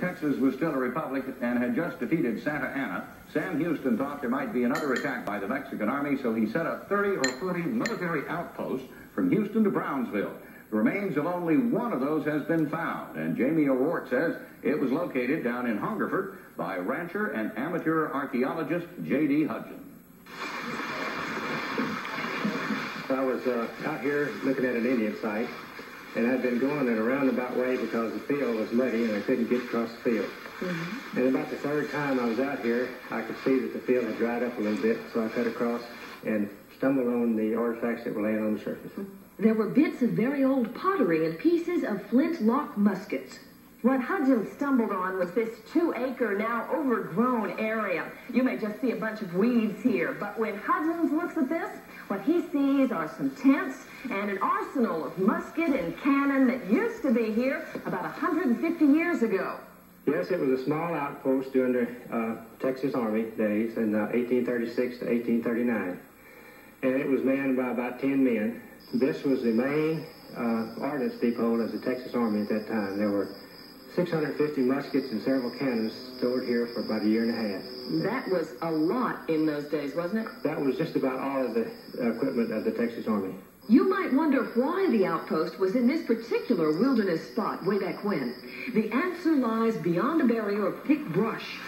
Texas was still a republic and had just defeated Santa Anna, Sam Houston thought there might be another attack by the Mexican army, so he set up 30 or 40 military outposts from Houston to Brownsville. The remains of only one of those has been found, and Jamie O'Rourke says it was located down in Hungerford by rancher and amateur archaeologist J.D. Hudgins. I was uh, out here looking at an Indian site, and I'd been going in a roundabout way because the field was muddy and I couldn't get across the field. Mm-hmm. And about the third time I was out here, I could see that the field had dried up a little bit, so I cut across and stumbled on the artifacts that were laying on the surface. There were bits of very old pottery and pieces of flintlock muskets. What Hudgins stumbled on was this two-acre, now overgrown area. You may just see a bunch of weeds here, but when Hudgins looks at this, what he sees are some tents and an arsenal of musket and cannon that used to be here about 150 years ago. Yes, it was a small outpost during the uh, Texas Army days in uh, 1836 to 1839. And it was manned by about 10 men. This was the main uh, depot of the Texas Army at that time. There were 650 muskets and several cannons stored here for about a year and a half. That was a lot in those days, wasn't it? That was just about all of the equipment of the Texas Army. You might wonder why the outpost was in this particular wilderness spot way back when. The answer lies beyond a barrier of thick brush.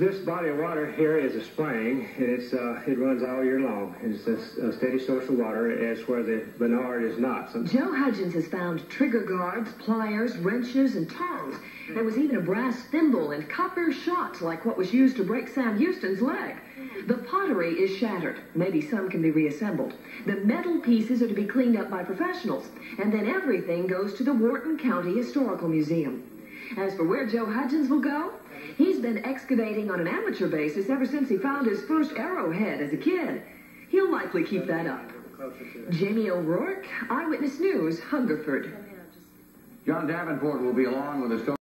This body of water here is a spring, and it's uh, it runs all year long. It's a, a, steady source of water. It's where the Bernard is not. So Joe Hudgins has found trigger guards, pliers, wrenches, and tongs. There was even a brass thimble and copper shot like what was used to break Sam Houston's leg. The pottery is shattered. Maybe some can be reassembled. The metal pieces are to be cleaned up by professionals. And then everything goes to the Wharton County Historical Museum. As for where Joe Hudgins will go, he's been excavating on an amateur basis ever since he found his first arrowhead as a kid. He'll likely keep that up. Jamie O'Rourke, Eyewitness News, Hungerford. John Davenport will be along with story.